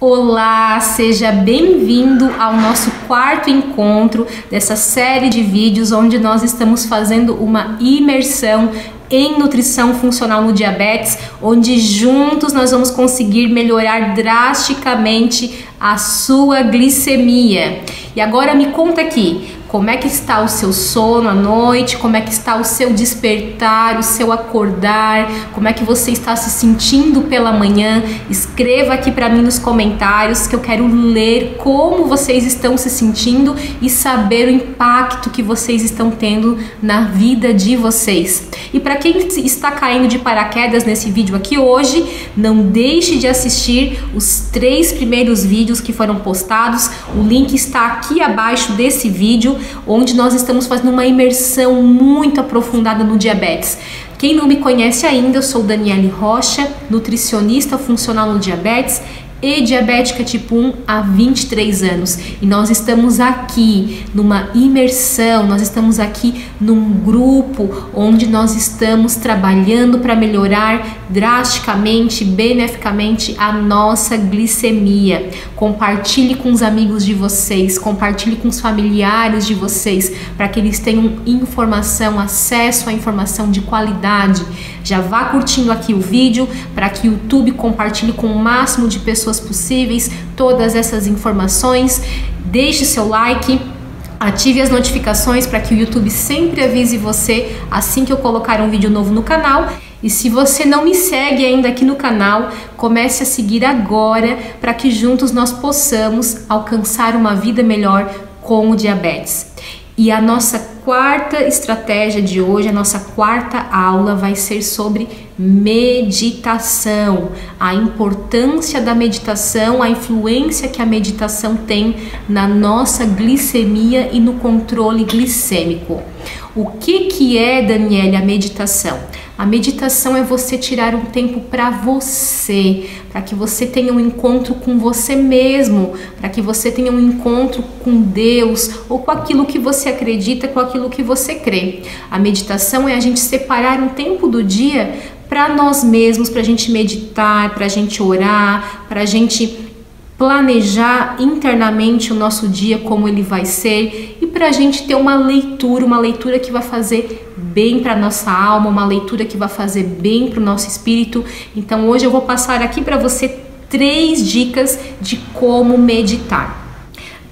Olá, seja bem-vindo ao nosso quarto encontro dessa série de vídeos onde nós estamos fazendo uma imersão em nutrição funcional no diabetes, onde juntos nós vamos conseguir melhorar drasticamente a sua glicemia. E agora me conta aqui, como é que está o seu sono à noite, como é que está o seu despertar, o seu acordar, como é que você está se sentindo pela manhã. Escreva aqui para mim nos comentários que eu quero ler como vocês estão se sentindo e saber o impacto que vocês estão tendo na vida de vocês. E para quem está caindo de paraquedas nesse vídeo aqui hoje, não deixe de assistir os três primeiros vídeos que foram postados. O link está aqui abaixo desse vídeo onde nós estamos fazendo uma imersão muito aprofundada no diabetes. Quem não me conhece ainda, eu sou Daniele Rocha, nutricionista funcional no diabetes e diabética tipo 1 há 23 anos. E nós estamos aqui numa imersão, nós estamos aqui num grupo onde nós estamos trabalhando para melhorar drasticamente, beneficamente a nossa glicemia. Compartilhe com os amigos de vocês, compartilhe com os familiares de vocês, para que eles tenham informação, acesso à informação de qualidade. Já vá curtindo aqui o vídeo para que o YouTube compartilhe com o máximo de pessoas pessoas possíveis todas essas informações. Deixe seu like, ative as notificações para que o YouTube sempre avise você assim que eu colocar um vídeo novo no canal. E se você não me segue ainda aqui no canal, comece a seguir agora para que juntos nós possamos alcançar uma vida melhor com o diabetes. E a nossa quarta estratégia de hoje, a nossa quarta aula vai ser sobre meditação, a importância da meditação, a influência que a meditação tem na nossa glicemia e no controle glicêmico. O que que é, Daniele, a meditação? A meditação é você tirar um tempo para você, para que você tenha um encontro com você mesmo, para que você tenha um encontro com Deus ou com aquilo que você acredita, com aquilo que você crê. A meditação é a gente separar um tempo do dia para nós mesmos, para a gente meditar, para a gente orar, para a gente planejar internamente o nosso dia, como ele vai ser, para a gente ter uma leitura, uma leitura que vai fazer bem para nossa alma, uma leitura que vai fazer bem para o nosso espírito. Então hoje eu vou passar aqui para você três dicas de como meditar.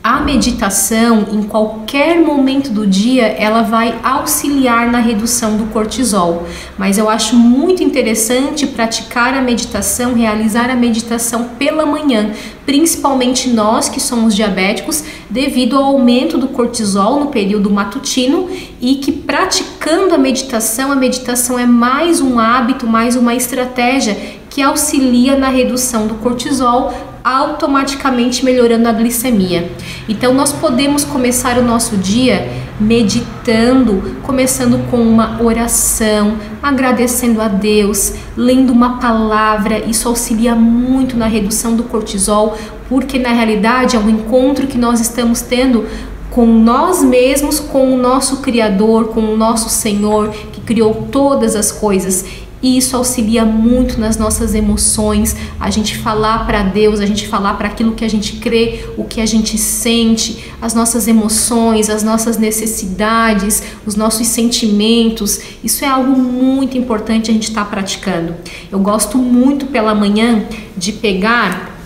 A meditação, em qualquer momento do dia, ela vai auxiliar na redução do cortisol. Mas eu acho muito interessante praticar a meditação, realizar a meditação pela manhã, principalmente nós que somos diabéticos, devido ao aumento do cortisol no período matutino e que praticando a meditação, a meditação é mais um hábito, mais uma estratégia que auxilia na redução do cortisol automaticamente melhorando a glicemia. Então nós podemos começar o nosso dia meditando, começando com uma oração, agradecendo a Deus, lendo uma palavra. Isso auxilia muito na redução do cortisol, porque na realidade é um encontro que nós estamos tendo com nós mesmos, com o nosso Criador, com o nosso Senhor que criou todas as coisas e isso auxilia muito nas nossas emoções, a gente falar para Deus, a gente falar para aquilo que a gente crê, o que a gente sente, as nossas emoções, as nossas necessidades, os nossos sentimentos. Isso é algo muito importante a gente estar tá praticando. Eu gosto muito pela manhã de pegar,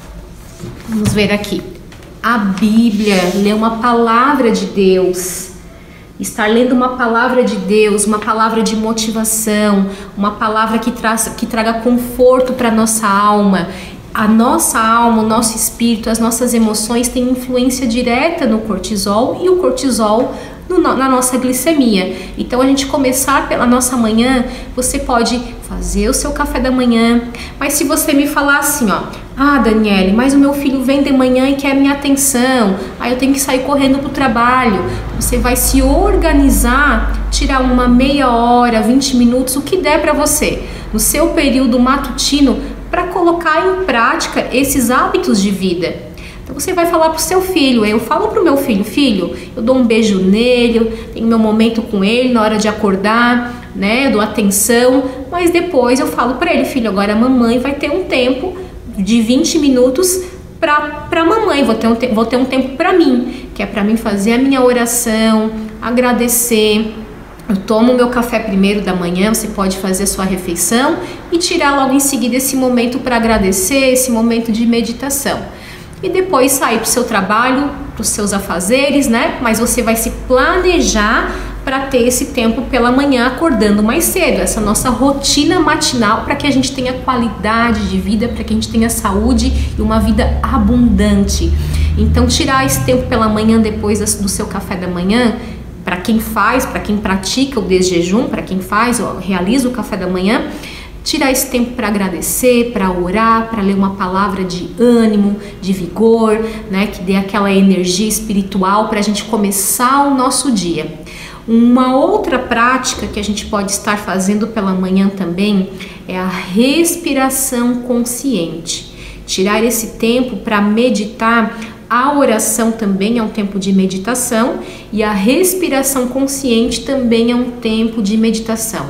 vamos ver aqui, a Bíblia, ler uma palavra de Deus estar lendo uma palavra de Deus, uma palavra de motivação, uma palavra que, traz, que traga conforto para nossa alma. A nossa alma, o nosso espírito, as nossas emoções têm influência direta no cortisol e o cortisol na nossa glicemia. Então, a gente começar pela nossa manhã, você pode fazer o seu café da manhã, mas se você me falar assim, ó, ah, Daniele, mas o meu filho vem de manhã e quer minha atenção. Aí eu tenho que sair correndo para o trabalho. Você vai se organizar, tirar uma meia hora, 20 minutos, o que der para você, no seu período matutino, para colocar em prática esses hábitos de vida. Então você vai falar para o seu filho. Eu falo para o meu filho, filho, eu dou um beijo nele, tenho meu momento com ele na hora de acordar, né? Eu dou atenção, mas depois eu falo para ele, filho, agora a mamãe vai ter um tempo de 20 minutos para a mamãe, vou ter um, vou ter um tempo para mim, que é para mim fazer a minha oração, agradecer. Eu tomo meu café primeiro da manhã, você pode fazer a sua refeição e tirar logo em seguida esse momento para agradecer, esse momento de meditação. E depois sair para o seu trabalho, para os seus afazeres, né? Mas você vai se planejar para ter esse tempo pela manhã acordando mais cedo, essa nossa rotina matinal para que a gente tenha qualidade de vida, para que a gente tenha saúde e uma vida abundante. Então, tirar esse tempo pela manhã depois do seu café da manhã, para quem faz, para quem pratica o desjejum, para quem faz realiza o café da manhã, tirar esse tempo para agradecer, para orar, para ler uma palavra de ânimo, de vigor, né, que dê aquela energia espiritual para a gente começar o nosso dia. Uma outra prática que a gente pode estar fazendo pela manhã também é a respiração consciente. Tirar esse tempo para meditar. A oração também é um tempo de meditação e a respiração consciente também é um tempo de meditação.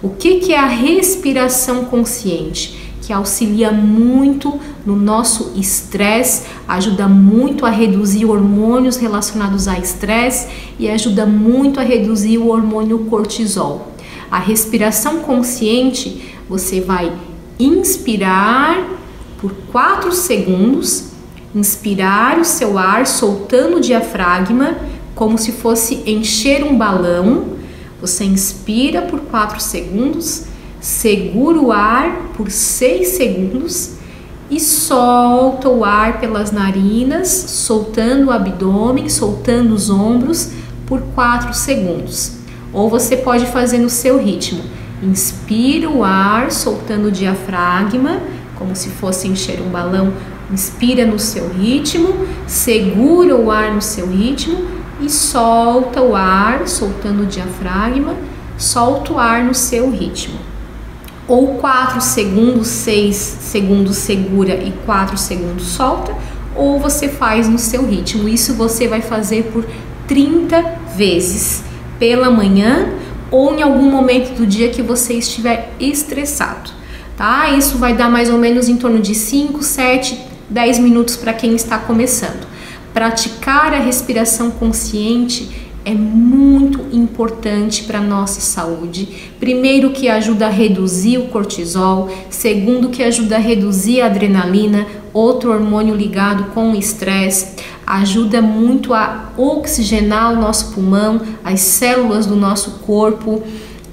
O que, que é a respiração consciente? que auxilia muito no nosso estresse, ajuda muito a reduzir hormônios relacionados a estresse e ajuda muito a reduzir o hormônio cortisol. A respiração consciente, você vai inspirar por 4 segundos, inspirar o seu ar soltando o diafragma como se fosse encher um balão. Você inspira por 4 segundos segura o ar por 6 segundos e solta o ar pelas narinas, soltando o abdômen, soltando os ombros por 4 segundos. Ou você pode fazer no seu ritmo. Inspira o ar, soltando o diafragma, como se fosse encher um balão. Inspira no seu ritmo, segura o ar no seu ritmo e solta o ar, soltando o diafragma, solta o ar no seu ritmo ou 4 segundos, 6 segundos segura e 4 segundos solta, ou você faz no seu ritmo. Isso você vai fazer por 30 vezes pela manhã ou em algum momento do dia que você estiver estressado, tá? Isso vai dar mais ou menos em torno de 5, 7, 10 minutos para quem está começando. Praticar a respiração consciente é muito importante para nossa saúde. Primeiro, que ajuda a reduzir o cortisol, segundo, que ajuda a reduzir a adrenalina, outro hormônio ligado com o estresse, ajuda muito a oxigenar o nosso pulmão, as células do nosso corpo.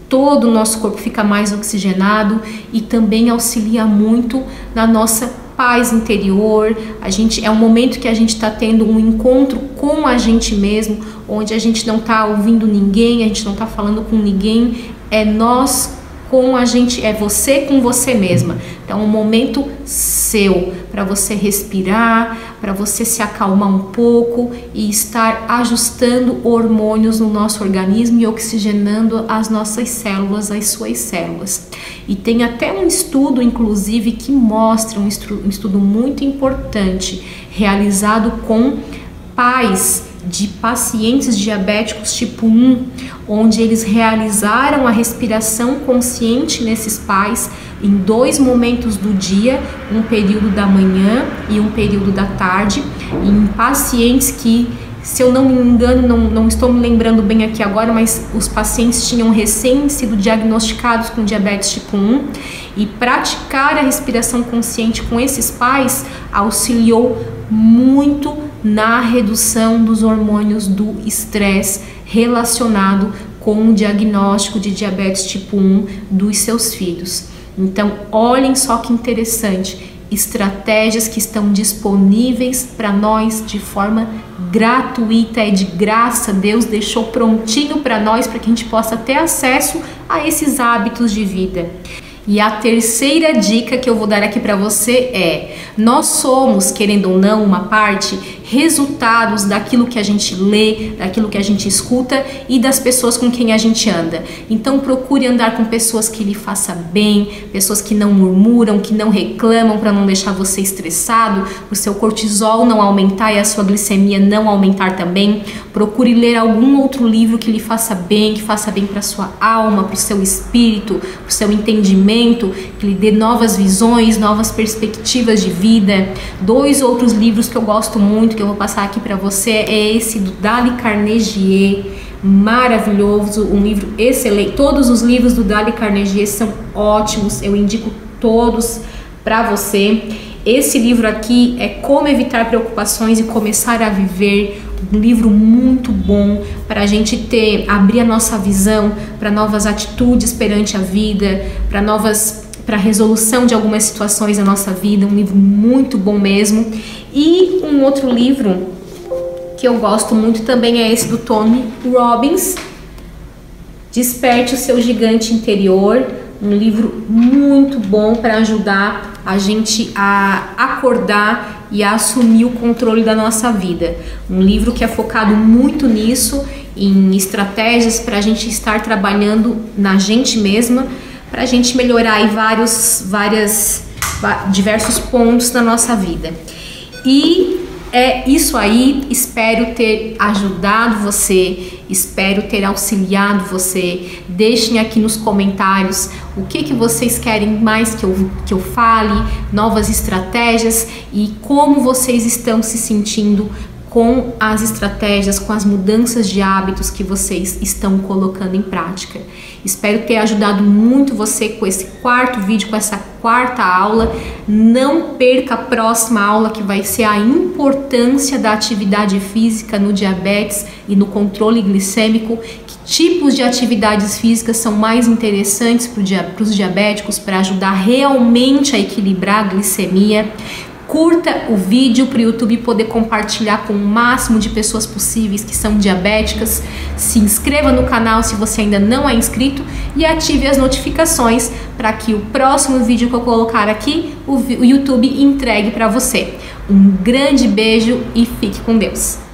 Todo o nosso corpo fica mais oxigenado e também auxilia muito na nossa paz interior. A gente é um momento que a gente está tendo um encontro com a gente mesmo, onde a gente não está ouvindo ninguém, a gente não está falando com ninguém, é nós com a gente, é você com você mesma. Então, um momento seu para você respirar, para você se acalmar um pouco e estar ajustando hormônios no nosso organismo e oxigenando as nossas células, as suas células. E tem até um estudo, inclusive, que mostra um estudo, um estudo muito importante realizado com pais de pacientes diabéticos tipo 1, onde eles realizaram a respiração consciente nesses pais em dois momentos do dia, um período da manhã e um período da tarde, em pacientes que se eu não me engano, não, não estou me lembrando bem aqui agora, mas os pacientes tinham recém sido diagnosticados com diabetes tipo 1 e praticar a respiração consciente com esses pais auxiliou muito na redução dos hormônios do estresse relacionado com o diagnóstico de diabetes tipo 1 dos seus filhos. Então, olhem só que interessante, estratégias que estão disponíveis para nós de forma gratuita, é de graça, Deus deixou prontinho para nós para que a gente possa ter acesso a esses hábitos de vida. E a terceira dica que eu vou dar aqui para você é: nós somos, querendo ou não, uma parte resultados daquilo que a gente lê, daquilo que a gente escuta e das pessoas com quem a gente anda. Então procure andar com pessoas que lhe façam bem, pessoas que não murmuram, que não reclamam para não deixar você estressado, o seu cortisol não aumentar e a sua glicemia não aumentar também. Procure ler algum outro livro que lhe faça bem, que faça bem para sua alma, para o seu espírito, para o seu entendimento que lhe dê novas visões, novas perspectivas de vida. Dois outros livros que eu gosto muito, que eu vou passar aqui para você, é esse do Dali Carnegie, maravilhoso, um livro excelente. Todos os livros do Dali Carnegie são ótimos, eu indico todos para você. Esse livro aqui é Como Evitar Preocupações e Começar a Viver. Um livro muito bom para a gente ter, abrir a nossa visão para novas atitudes perante a vida, para novas para resolução de algumas situações da nossa vida, um livro muito bom mesmo. E um outro livro que eu gosto muito também é esse do Tony Robbins, Desperte o seu gigante interior, um livro muito bom para ajudar a gente a acordar e a assumir o controle da nossa vida. Um livro que é focado muito nisso, em estratégias para a gente estar trabalhando na gente mesma, para a gente melhorar em vários, várias, diversos pontos da nossa vida. E é isso aí. Espero ter ajudado você, espero ter auxiliado você. Deixem aqui nos comentários o que, que vocês querem mais que eu, que eu fale, novas estratégias e como vocês estão se sentindo com as estratégias, com as mudanças de hábitos que vocês estão colocando em prática. Espero ter ajudado muito você com esse quarto vídeo, com essa quarta aula. Não perca a próxima aula que vai ser a importância da atividade física no diabetes e no controle glicêmico. Que tipos de atividades físicas são mais interessantes para os diabéticos para ajudar realmente a equilibrar a glicemia? Curta o vídeo para o YouTube poder compartilhar com o máximo de pessoas possíveis que são diabéticas. Se inscreva no canal se você ainda não é inscrito e ative as notificações para que o próximo vídeo que eu colocar aqui, o YouTube entregue para você. Um grande beijo e fique com Deus.